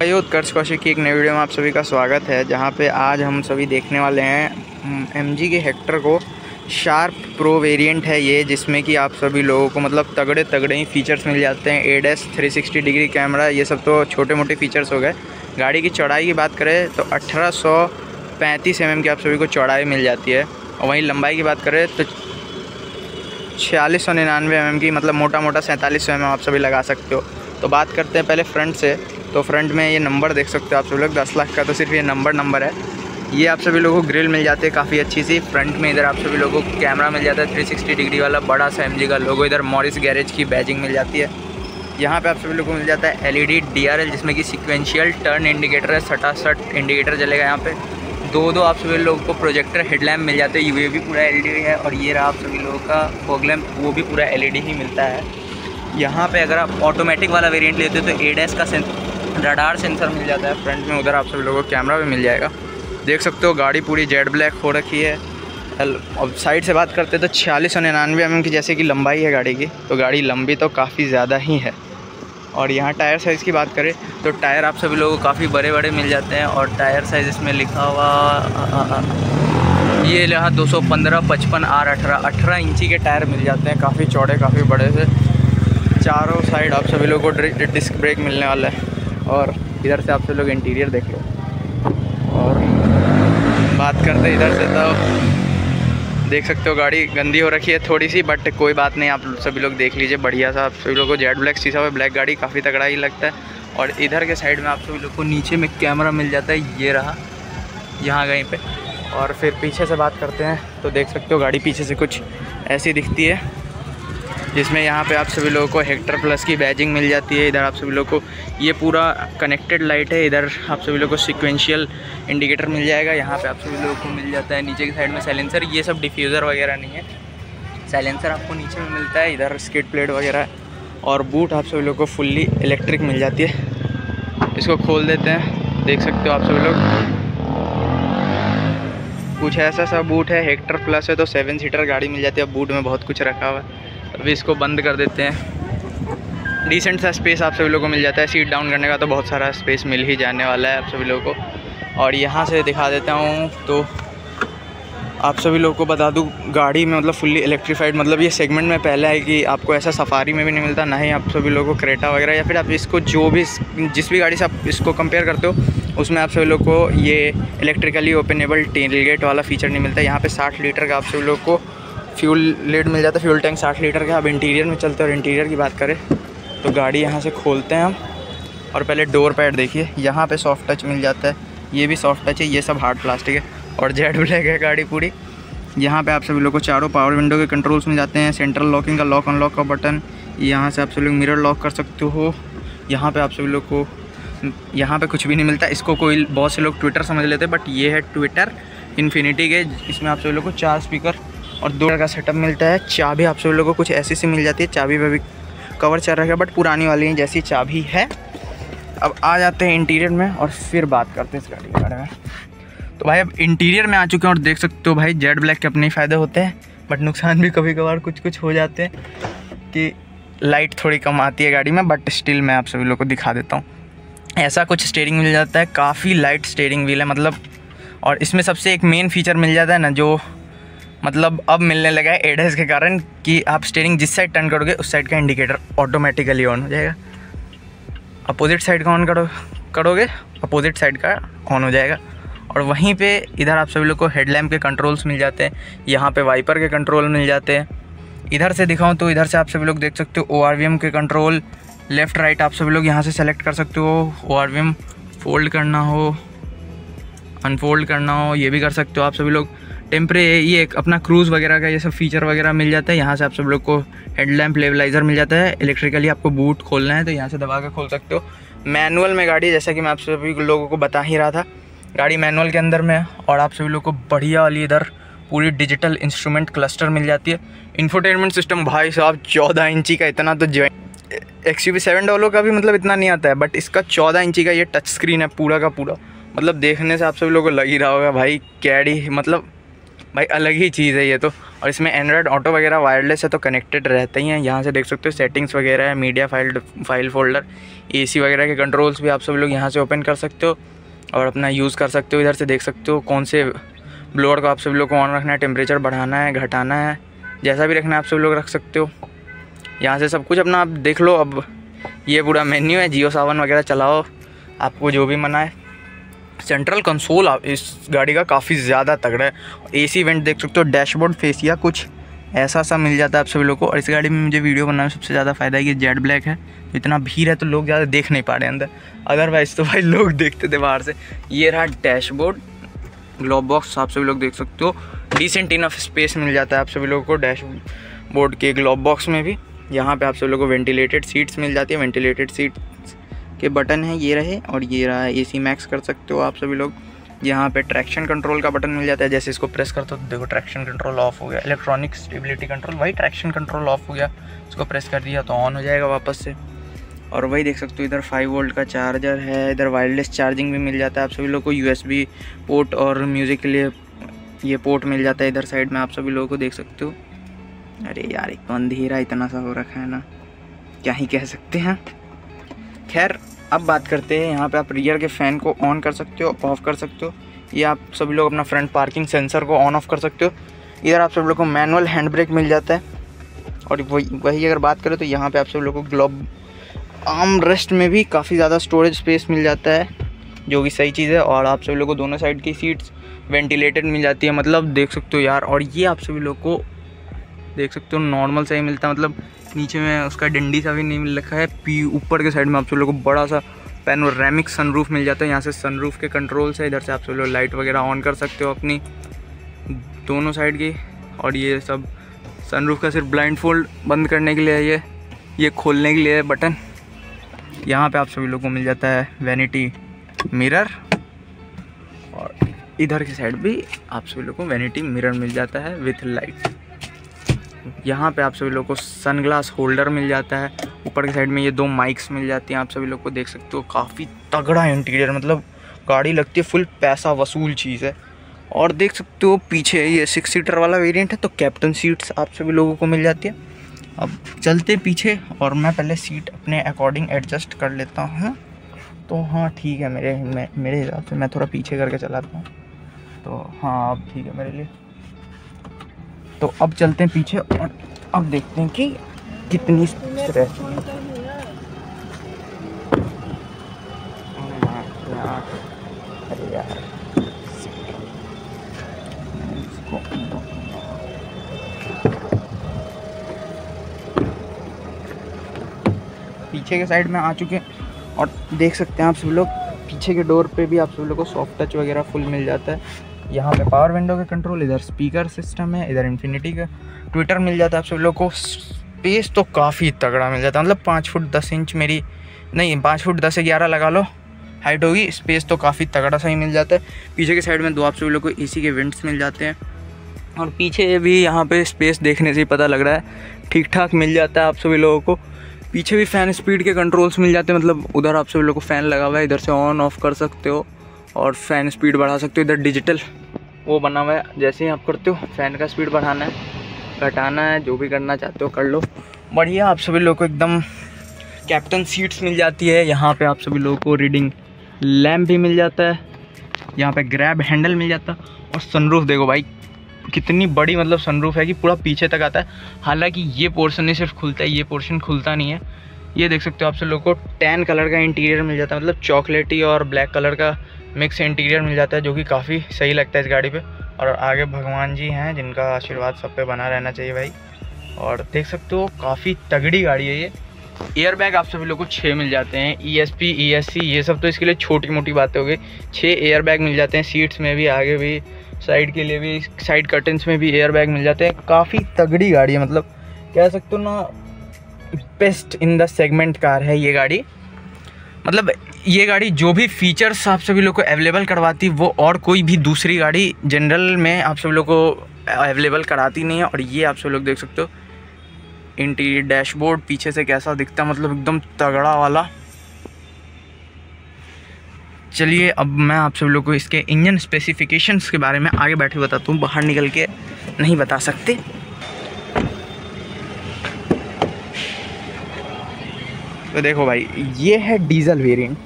भाई उत्कर्ष कौशिक की एक नई वीडियो में आप सभी का स्वागत है, जहाँ पे आज हम सभी देखने वाले हैं एमजी के हेक्टर को शार्प प्रो वेरिएंट है ये, जिसमें कि आप सभी लोगों को मतलब तगड़े तगड़े ही फीचर्स मिल जाते हैं ADAS three sixty degree camera ये सब तो छोटे मोटे फीचर्स हो गए। गाड़ी की चौड़ाई की बात करें तो अठारह सौ एम की आप सभी को चौड़ाई मिल जाती है, और वहीं लंबाई की बात करें तो छियालीस सौ निन्यानवे एम की मतलब मोटा मोटा सैंतालीस सौ एम आप सभी लगा सकते हो। तो बात करते हैं पहले फ्रंट से। तो फ्रंट में ये नंबर देख सकते हो आप सभी लोग दस लाख का तो सिर्फ़ ये नंबर नंबर है। ये आप सभी लोगों को ग्रिल मिल जाती है काफ़ी अच्छी सी। फ्रंट में इधर आप सभी लोगों को कैमरा मिल जाता है 360 डिग्री वाला, बड़ा सा एम का लोगो इधर मॉरिस गैरेज की बैजिंग मिल जाती है। यहाँ पे आप सभी लोगों को मिल जाता है एलईडी डीआरएल जिसमें कि सिक्वेंशियल टर्न इंडिकेटर है सटा सट इंडिकेटर जलेगा यहाँ पे। दो दो आप सभी लोगों को प्रोजेक्टर हेडलैम्प मिल जाते हैं ये भी पूरा एलईडी है, और ये रहा आप सभी लोगों का फोग वो भी पूरा एलईडी ही मिलता है। यहाँ पे अगर आप ऑटोमेटिक वाला वेरिएंट लेते हो तो एडेस का रडार सेंसर मिल जाता है फ्रंट में, उधर आप सभी लोगों को कैमरा भी मिल जाएगा। देख सकते हो गाड़ी पूरी जेड ब्लैक हो रखी है। अब साइड से बात करते तो छियालीस सौ निन्यानवे एम की जैसे कि लंबाई है गाड़ी की तो गाड़ी लंबी तो काफ़ी ज़्यादा ही है। और यहाँ टायर साइज़ की बात करें तो टायर आप सभी लोगों को काफ़ी बड़े बड़े मिल जाते हैं और टायर साइज़ इसमें लिखा हुआ ये यहाँ दो सौ पंद्रह, पचपन, आर अठारह अठारह इंची के टायर मिल जाते हैं, काफ़ी चौड़े, काफ़ी बड़े से। चारों साइड आप सभी लोगों को डिस्क ब्रेक मिलने वाला है। और इधर से आप सभी लोग इंटीरियर देख लो। और बात करते इधर से तो देख सकते हो गाड़ी गंदी हो रखी है थोड़ी सी बट कोई बात नहीं, आप सभी लोग देख लीजिए बढ़िया सा। आप सभी लोग को जेड ब्लैक शीशा है ब्लैक गाड़ी काफ़ी तगड़ा ही लगता है। और इधर के साइड में आप सभी लोग को नीचे में कैमरा मिल जाता है, ये रहा। यहाँ कहीं पे। और फिर पीछे से बात करते हैं तो देख सकते हो गाड़ी पीछे से कुछ ऐसी दिखती है। जिसमें यहाँ पे आप सभी लोगों को हेक्टर प्लस की बैजिंग मिल जाती है। इधर आप सभी लोगों को ये पूरा कनेक्टेड लाइट है। इधर आप सभी लोगों को सिक्वेंशियल इंडिकेटर मिल जाएगा। यहाँ पे आप सभी लोगों को मिल जाता है। नीचे की साइड में साइलेंसर ये सब डिफ्यूज़र वगैरह नहीं है। साइलेंसर आपको नीचे में मिलता है। इधर स्किट प्लेट वगैरह और बूट आप सभी लोगों को फुल्ली इलेक्ट्रिक मिल जाती है। इसको खोल देते हैं। देख सकते हो आप सभी लोग। कुछ ऐसा सा बूट है। हेक्टर प्लस है तो सेवन सीटर गाड़ी मिल जाती है। बूट में बहुत कुछ रखा हुआ है। अभी इसको बंद कर देते हैं। डिसेंट सा स्पेस आप सभी लोगों को मिल जाता है। सीट डाउन करने का तो बहुत सारा स्पेस मिल ही जाने वाला है आप सभी लोगों को। और यहाँ से दिखा देता हूँ तो आप सभी लोगों को बता दूँ, गाड़ी में मतलब फुल्ली इलेक्ट्रीफाइड मतलब ये सेगमेंट में पहले है कि आपको ऐसा सफारी में भी नहीं मिलता, ना ही आप सभी लोगों को क्रेटा वगैरह या फिर आप इसको जो भी जिस भी गाड़ी से आप इसको कंपेयर करते हो, उसमें आप सभी लोग को ये इलेक्ट्रिकली ओपनेबल टेल गेट वाला फीचर नहीं मिलता। यहाँ पे 60 लीटर का आप सभी लोग को फ्यूल लेड मिल जाता है, फ्यूल टैंक साठ लीटर का। अब इंटीरियर में चलते हैं और इंटीरियर की बात करें तो गाड़ी यहाँ से खोलते हैं हम। और पहले डोर पैड देखिए, यहाँ पे सॉफ्ट टच मिल जाता है। ये भी सॉफ्ट टच है, ये सब हार्ड प्लास्टिक है। और जेड ब्लैक है गाड़ी पूरी। यहाँ पे आप सभी लोग को चारों पावर विंडो के कंट्रोल्स मिल जाते हैं। सेंट्रल लॉकिंग का लॉक अनलॉक का बटन यहाँ से आप सभी लोग मिरर लॉक कर सकते हो। यहाँ पे आप सभी लोग को, यहाँ पे कुछ भी नहीं मिलता। इसको कोई, बहुत से लोग ट्विटर समझ लेते हैं बट ये है ट्विटर इन्फिनिटी के। इसमें आप सभी लोग को चार स्पीकर और दो का सेटअप मिलता है। चाबी आप सभी लोगों को कुछ ऐसी सी मिल जाती है। चाबी पे भी कवर चल रहा है बट पुरानी वाली जैसी चाबी है। अब आ जाते हैं इंटीरियर में और फिर बात करते हैं इस गाड़ी के बारे में। तो भाई, अब इंटीरियर में आ चुके हैं और देख सकते हो भाई जेड ब्लैक के अपने ही फ़ायदे होते हैं बट नुकसान भी कभी कभार कुछ कुछ हो जाते हैं कि लाइट थोड़ी कम आती है गाड़ी में बट स्टिल मैं आप सभी लोग को दिखा देता हूँ। ऐसा कुछ स्टेयरिंग मिल जाता है, काफ़ी लाइट स्टेयरिंग व्हील है मतलब और इसमें सबसे एक मेन फीचर मिल जाता है ना, जो मतलब अब मिलने लगा है एडेस के कारण कि आप स्टेयरिंग जिस साइड टर्न करोगे, उस साइड का इंडिकेटर ऑटोमेटिकली ऑन हो जाएगा। अपोजिट साइड का ऑन करो, करोगे अपोजिट साइड का ऑन हो जाएगा। और वहीं पे इधर आप सभी लोग को हेडलैम्प के कंट्रोल्स मिल जाते हैं, यहाँ पे वाइपर के कंट्रोल मिल जाते हैं। इधर से दिखाऊँ तो इधर से आप सभी लोग देख सकते हो ओआरवीएम के कंट्रोल लेफ़्ट राइट आप सभी लोग यहाँ से सेलेक्ट कर सकते हो। ओआरवीएम फोल्ड करना हो अनफोल्ड करना हो, ये भी कर सकते हो आप सभी लोग। टेम्परे ये अपना क्रूज़ वगैरह का ये सब फीचर वगैरह मिल जाता है। यहाँ से आप सब लोग को हेडलैम्प लेवलाइज़र मिल जाता है। इलेक्ट्रिकली आपको बूट खोलना है तो यहाँ से दबा कर खोल सकते हो। मैनुअल में गाड़ी, जैसा कि मैं आप सभी लोगों को बता ही रहा था, गाड़ी मैनुअल के अंदर में है और आप सभी लोग को बढ़िया वाली इधर पूरी डिजिटल इंस्ट्रूमेंट क्लस्टर मिल जाती है। इन्फोटेनमेंट सिस्टम भाई साहब, चौदह इंची का इतना तो जो एक्स यू सेवन का भी मतलब इतना नहीं आता है बट इसका चौदह इंची का ये टच स्क्रीन है पूरा का पूरा। मतलब देखने से आप सभी लोगों को लग ही रहा होगा, भाई, कैडी मतलब भाई, अलग ही चीज़ है ये तो। और इसमें एंड्रॉयड ऑटो वगैरह वायरलेस है तो कनेक्टेड रहते ही हैं। यहाँ से देख सकते हो सेटिंग्स वगैरह है media file file folder AC वगैरह के कंट्रोल्स भी आप सब लोग यहाँ से ओपन कर सकते हो और अपना यूज़ कर सकते हो। इधर से देख सकते हो कौन से ब्लोअर को आप सब लोग को ऑन रखना है टेम्परेचर बढ़ाना है, घटाना है, जैसा भी रखना है आप सब लोग रख सकते हो। यहाँ से सब कुछ अपना आप देख लो। अब ये पूरा मेन्यू है जियो सावन वगैरह चलाओ, आपको जो भी मना है। सेंट्रल कंसोल इस गाड़ी का काफ़ी ज़्यादा तगड़ा है। एसी वेंट देख सकते हो डैशबोर्ड फेसिया कुछ ऐसा सा मिल जाता है आप सभी लोग को। और इस गाड़ी में मुझे वीडियो बनाने में सबसे ज़्यादा फ़ायदा है कि जेड ब्लैक है तो इतना भीड़ है तो लोग ज़्यादा देख नहीं पा रहे अंदर। अदरवाइज़ तो भाई लोग देखते थे बाहर से। ये रहा डैशबोर्ड ग्लोब बॉक्स आप सभी लोग देख सकते हो। डिसेंट इनफ स्पेस मिल जाता है आप सभी लोगों को डैश के ग्लोब बॉक्स में भी। यहाँ पे आप सभी लोगों को वेंटिलेटेड सीट्स मिल जाती है। वेंटिलेटेड सीट्स के बटन हैं, ये रहे और ये रहा ए सी मैक्स कर सकते हो आप सभी लोग। यहाँ पे ट्रैक्शन कंट्रोल का बटन मिल जाता है, जैसे इसको प्रेस करते हो तो देखो ट्रैक्शन कंट्रोल ऑफ़ हो गया। इलेक्ट्रॉनिक स्टेबिलिटी कंट्रोल वही ट्रैक्शन कंट्रोल ऑफ़ हो गया। इसको प्रेस कर दिया तो ऑन हो जाएगा वापस से। और वही देख सकते हो, इधर फाइव वोल्ट का चार्जर है, इधर वायरलेस चार्जिंग भी मिल जाता है आप सभी लोग को। यू पोर्ट और म्यूज़िक के लिए ये पोर्ट मिल जाता है इधर साइड में, आप सभी लोगों को देख सकते हो। अरे यार, एक तो अंधेरा इतना सा हो रखा है ना। क्या ही कह सकते हैं खैर, अब बात करते हैं, यहाँ पे आप रियर के फ़ैन को ऑन कर सकते हो ऑफ़ कर सकते हो, या आप सभी लोग अपना फ्रंट पार्किंग सेंसर को ऑन ऑफ़ कर सकते हो, इधर आप सब लोग को मैनुअल हैंड ब्रेक मिल जाता है, और वही वही अगर बात करें तो यहाँ पे आप सब लोग को ग्लोब आर्म रेस्ट में भी काफ़ी ज़्यादा स्टोरेज स्पेस मिल जाता है, जो कि सही चीज़ है, और आप सभी लोग को दोनों साइड की सीट्स वेंटिलेटेड मिल जाती है मतलब देख सकते हो यार, और ये आप सभी लोग को देख सकते हो नॉर्मल सा ही मिलता है। मतलब नीचे में उसका डंडी सा भी नहीं मिल रखा है। पी, ऊपर के साइड में आप सब लोग को बड़ा सा पैनोरेमिक सनरूफ मिल जाता है। यहाँ से सनरूफ के कंट्रोल्स है इधर से आप सब लोग लाइट वगैरह ऑन कर सकते हो अपनी दोनों साइड की। और ये सब सनरूफ का सिर्फ़ ब्लाइंड फोल्ड बंद करने के लिए है ये। ये खोलने के लिए है बटन यहाँ पे आप सभी लोग को मिल जाता है वैनिटी मिरर और इधर की साइड भी आप सभी लोग को वैनिटी मिरर मिल जाता है विथ लाइट यहाँ पे आप सभी लोग को सनग्लास होल्डर मिल जाता है। ऊपर की साइड में ये दो माइक्स मिल जाती हैं, आप सभी लोग को देख सकते हो। काफ़ी तगड़ा इंटीरियर मतलब गाड़ी लगती है फुल पैसा वसूल चीज़ है। और देख सकते हो पीछे ये सिक्स सीटर वाला वेरिएंट है तो कैप्टन सीट्स आप सभी लोगों को मिल जाती है। अब चलते पीछे, और मैं पहले सीट अपने अकॉर्डिंग एडजस्ट कर लेता हूँ। तो हाँ ठीक है, मेरे मेरे हिसाब से मैं थोड़ा पीछे करके चलाता हूँ। तो हाँ अब ठीक है, मेरे लिए। तो अब चलते हैं पीछे और अब देखते हैं कि कितनी पीछे के साइड में आ चुके हैं और देख सकते हैं आप सब लोग, पीछे के डोर पे भी आप सब लोग को सॉफ्ट टच वगैरह फुल मिल जाता है। यहाँ पे पावर विंडो के कंट्रोल इधर स्पीकर सिस्टम है, इधर इन्फिनिटी का ट्विटर मिल जाता है आप सब लोग को। स्पेस तो काफ़ी तगड़ा मिल जाता है मतलब पाँच फुट दस इंच मेरी, नहीं, पाँच फुट दस ग्यारह लगा लो हाइट होगी स्पेस तो काफ़ी तगड़ा सा ही मिल जाता है। पीछे के साइड में दो आप सभी लोग को एसी के विंड्स मिल जाते हैं। और पीछे भी यहाँ पे स्पेस देखने से ही पता लग रहा है ठीक ठाक मिल जाता है आप सभी लोगों को। पीछे भी फ़ैन स्पीड के कंट्रोल्स मिल जाते हैं मतलब उधर आप सभी लोग को फ़ैन लगा हुआ है, इधर से ऑन ऑफ़ कर सकते हो और फ़ैन स्पीड बढ़ा सकते हो, इधर डिजिटल वो बना हुआ है। जैसे ही आप करते हो फ़ैन का स्पीड बढ़ाना है, घटाना है, जो भी करना चाहते हो कर लो। बढ़िया, आप सभी लोग को एकदम कैप्टन सीट्स मिल जाती है। यहाँ पे आप सभी लोगों को रीडिंग लैम्प भी मिल जाता है। यहाँ पे ग्रैब हैंडल मिल जाता है। और सनरूफ देखो भाई, कितनी बड़ी मतलब सनरूफ है कि पूरा पीछे तक आता है। हालाँकि ये पोर्शन ही सिर्फ़ खुलता है, ये पोर्शन खुलता नहीं है। ये देख सकते हो आप सब लोग को टैन कलर का इंटीरियर मिल जाता है। मतलब चॉकलेटी और ब्लैक कलर का मिक्स इंटीरियर मिल जाता है, जो कि काफ़ी सही लगता है इस गाड़ी पे। और आगे भगवान जी हैं, जिनका आशीर्वाद सब पे बना रहना चाहिए भाई। और देख सकते हो, काफ़ी तगड़ी गाड़ी है ये। एयर बैग आप सभी लोग को छः मिल जाते हैं। E S P E S C ये सब तो इसके लिए छोटी मोटी बातें हो गई। छः एयर बैग मिल जाते हैं सीट्स में भी, आगे भी साइड के लिए भी साइड कर्टन्स में भी एयर बैग मिल जाते हैं। काफ़ी तगड़ी गाड़ी है मतलब कह सकते हो ना best in the segment car है ये गाड़ी। मतलब ये गाड़ी जो भी फीचर्स आप सभी लोग को अवेलेबल करवाती, वो और कोई भी दूसरी गाड़ी जनरल में आप सभी लोग को अवेलेबल कराती नहीं है। और ये आप सब लोग देख सकते हो। इंटीरियर डैशबोर्ड पीछे से कैसा दिखता है मतलब एकदम तगड़ा वाला। चलिए, अब मैं आप सभी लोग को इसके इंजन स्पेसिफिकेशंस के बारे में आगे बैठे बताता हूँ। बाहर निकल के नहीं बता सकते। तो देखो भाई, ये है डीजल वेरिएंट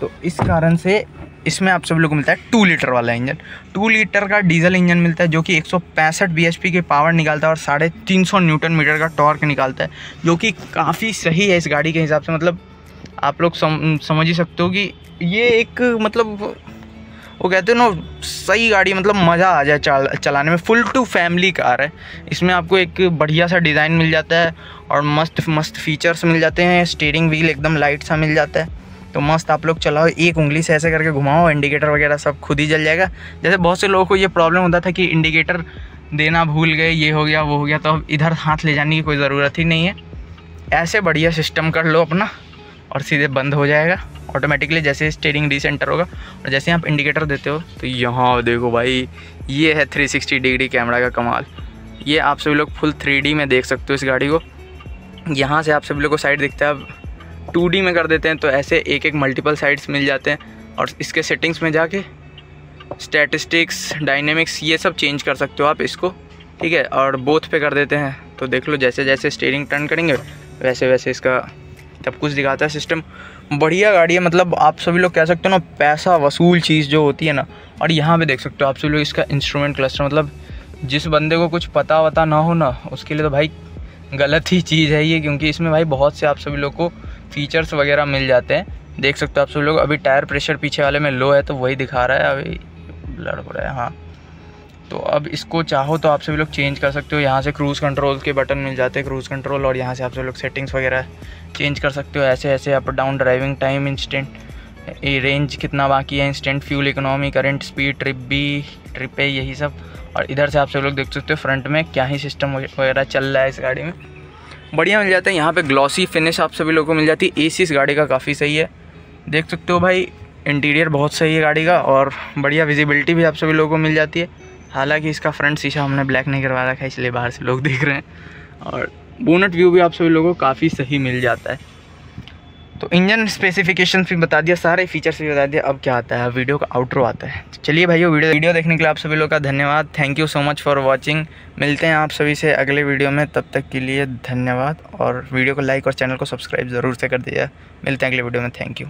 तो इस कारण से इसमें आप सभी लोग को मिलता है टू लीटर वाला इंजन टू लीटर का डीजल इंजन मिलता है जो कि एक सौ के पावर निकालता है और साढ़े तीन सौ न्यूटन मीटर का टॉर्क निकालता है जो कि काफ़ी सही है इस गाड़ी के हिसाब से। मतलब आप लोग सम, समझ ही सकते हो कि ये एक मतलब वो कहते हैं ना सही गाड़ी मतलब मज़ा आ जाए चल चलाने में। फुल टू फैमिली कार है। इसमें आपको एक बढ़िया सा डिज़ाइन मिल जाता है और मस्त मस्त फीचर्स मिल जाते हैं। स्टीयरिंग व्हील एकदम लाइट सा मिल जाता है। तो मस्त आप लोग चलाओ, एक उंगली से ऐसे करके घुमाओ इंडिकेटर वगैरह सब खुद ही जल जाएगा। जैसे बहुत से लोगों को ये प्रॉब्लम होता था कि इंडिकेटर देना भूल गए, ये हो गया, वो हो गया तो अब इधर हाथ ले जाने की कोई ज़रूरत ही नहीं है। ऐसे बढ़िया सिस्टम कर लो अपना और सीधे बंद हो जाएगा। ऑटोमेटिकली जैसे स्टेयरिंग डिसेंटर होगा और जैसे आप इंडिकेटर देते हो तो यहाँ देखो भाई, ये है 360 डिग्री कैमरा का कमाल। ये आप सभी लोग फुल 3D में देख सकते हो इस गाड़ी को। यहाँ से आप सभी लोग को साइड दिखता है टू में कर देते हैं तो ऐसे एक एक मल्टीपल साइड्स मिल जाते हैं। और इसके सेटिंग्स में जाके स्टैटिस्टिक्स डायनेमिक्स ये सब चेंज कर सकते हो आप इसको, ठीक है? और बोथ पे कर देते हैं। तो देख लो, जैसे जैसे स्टेयरिंग टर्न करेंगे, वैसे वैसे इसका सब कुछ दिखाता है सिस्टम बढ़िया गाड़ी है मतलब आप सभी लोग कह सकते हो ना, पैसा वसूल चीज़ जो होती है ना, और यहाँ पे देख सकते हो आप सभी लोग इसका इंस्ट्रूमेंट क्लस्टर मतलब जिस बंदे को कुछ पता वता ना हो ना, उसके लिए तो भाई गलत ही चीज़ है ये, क्योंकि इसमें भाई बहुत से आप सभी लोग को फीचर्स वगैरह मिल जाते हैं। देख सकते हो आप सब लोग, अभी टायर प्रेशर पीछे वाले में लो है तो वही दिखा रहा है, अभी लड़ रहा है हाँ। तो अब इसको चाहो तो आप सभी लोग चेंज कर सकते हो, यहाँ से क्रूज़ कंट्रोल के बटन मिल जाते हैं क्रूज़ कंट्रोल और यहाँ से आप सभी लोग सेटिंग्स वगैरह चेंज कर सकते हो, ऐसे ऐसे up down driving time instant ये रेंज कितना बाकी है instant fuel economy current speed trip भी ट्रिप है यही सब। और इधर से आप सब लोग देख सकते हो फ्रंट में क्या ही सिस्टम वगैरह चल रहा है इस गाड़ी में। बढ़िया मिल जाता है। यहाँ पे ग्लॉसी फिनिश आप सभी लोगों को मिल जाती है। एसी इस गाड़ी का काफ़ी सही है। देख सकते हो भाई इंटीरियर बहुत सही है गाड़ी का और बढ़िया विजिबिलिटी भी आप सभी लोगों को मिल जाती है। हालाँकि इसका फ्रंट शीशा हमने ब्लैक नहीं करवा रखा है, इसलिए बाहर से लोग देख रहे हैं। और बोनट व्यू भी आप सभी लोगों को काफ़ी सही मिल जाता है। तो इंजन स्पेसिफिकेशन भी बता दिया, सारे फीचर्स भी बता दिया, अब क्या आता है वीडियो का आउटरो आता है। तो चलिए भाई वीडियो वीडियो देखने के लिए आप सभी लोग का धन्यवाद। Thank you so much for watching मिलते हैं आप सभी से अगले वीडियो में, तब तक के लिए धन्यवाद। और वीडियो को लाइक और चैनल को सब्सक्राइब ज़रूर से कर दिया मिलते हैं अगले वीडियो में। Thank you